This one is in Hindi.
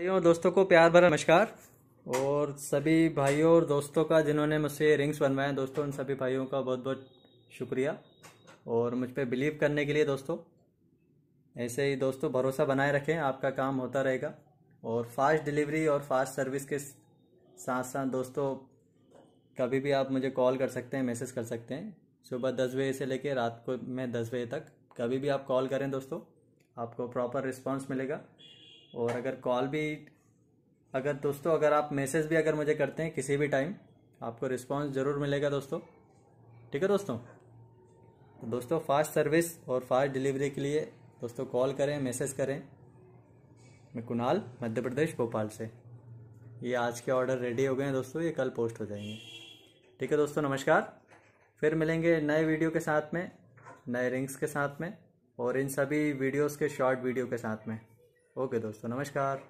भाइयों, दोस्तों को प्यार भरा नमस्कार। और सभी भाइयों और दोस्तों का जिन्होंने मुझसे रिंग्स बनवाए दोस्तों, उन सभी भाइयों का बहुत बहुत शुक्रिया। और मुझ पर बिलीव करने के लिए, दोस्तों, ऐसे ही, दोस्तों, भरोसा बनाए रखें, आपका काम होता रहेगा। और फास्ट डिलीवरी और फास्ट सर्विस के साथ साथ दोस्तों, कभी भी आप मुझे कॉल कर सकते हैं, मैसेज कर सकते हैं। सुबह दस बजे से लेकर रात को, मैं दस बजे तक कभी भी आप कॉल करें, दोस्तों, आपको प्रॉपर रिस्पॉन्स मिलेगा। और अगर कॉल भी, अगर दोस्तों, अगर आप मैसेज भी अगर मुझे करते हैं किसी भी टाइम, आपको रिस्पांस ज़रूर मिलेगा दोस्तों। ठीक है दोस्तों? तो दोस्तों, फास्ट सर्विस और फास्ट डिलीवरी के लिए दोस्तों कॉल करें, मैसेज करें। मैं कुणाल, मध्य प्रदेश, भोपाल से। ये आज के ऑर्डर रेडी हो गए हैं दोस्तों, ये कल पोस्ट हो जाएँगे। ठीक है दोस्तों, नमस्कार। फिर मिलेंगे नए वीडियो के साथ में, नए रिंग्स के साथ में और इन सभी वीडियोस के शॉर्ट वीडियो के साथ में। ओके दोस्तों नमस्कार।